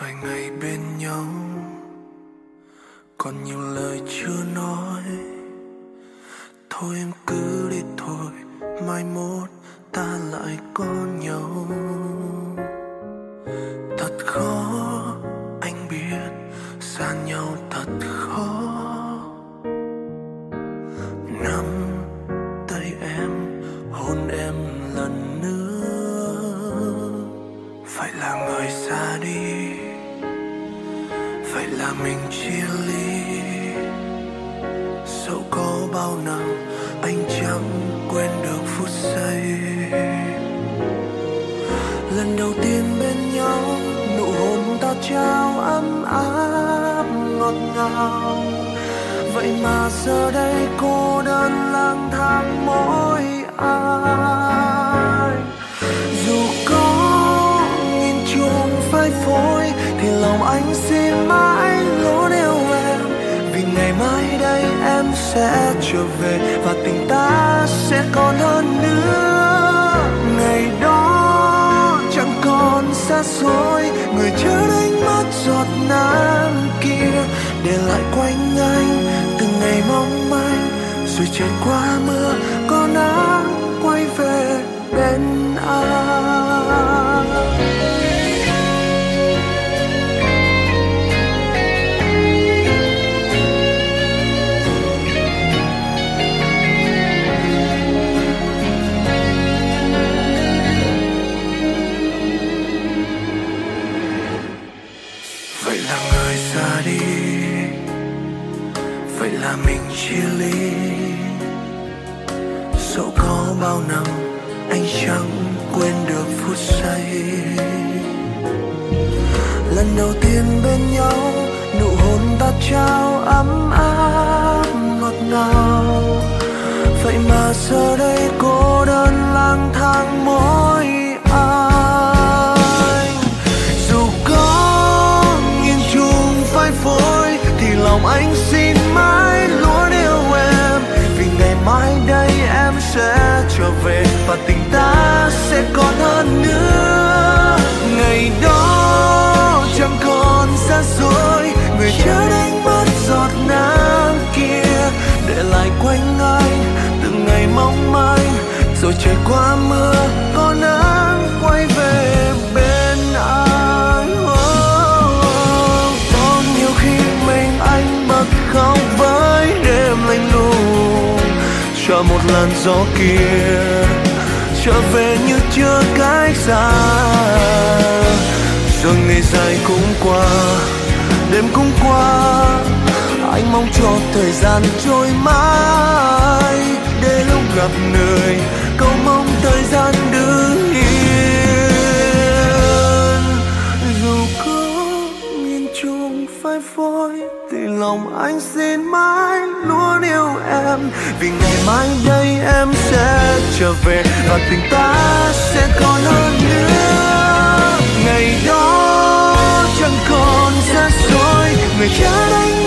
vài ngày bên nhau. Còn nhiều lời chưa nói. Thôi em cứ đi thôi, mai mốt ta lại có nhau. Thật khó, anh biết, xa nhau thật khó. Năm là mình chia ly. Dẫu có bao năm anh chẳng quên được phút giây. Lần đầu tiên bên nhau, nụ hôn ta trao ấm áp, ngọt ngào. Vậy mà giờ đây cô đơn lang thang mỗi ai. Em sẽ trở về và tình ta sẽ còn hơn nữa. Ngày đó chẳng còn xa xôi, người chớ đánh mất giọt nắng kia để lại quanh anh từng ngày mong manh. Rồi trời qua mưa, có nắng quay về bên anh. Vậy là mình chia ly. Dẫu có bao năm anh chẳng quên được phút giây lần đầu tiên bên nhau, nụ hôn ta trao ấm áp ngọt ngào. Vậy mà giờ đây cô đơn lang thang mỗi anh dù có nghìn chung phai phôi, thì lòng anh xin trời qua mưa có nắng quay về bên anh. Oh, có nhiều khi mình anh bật khóc với đêm lạnh lùng. Cho một làn gió kia trở về như chưa cách xa. Rồi ngày dài cũng qua đêm cũng qua anh mong cho thời gian trôi mãi. Để lúc gặp nữa. Chuông phai phôi thì lòng anh xin mãi luôn yêu em. Vì ngày mai đây em sẽ trở về, và tình ta sẽ còn hơn nữa. Ngày đó chẳng còn xa xôi, người cha anh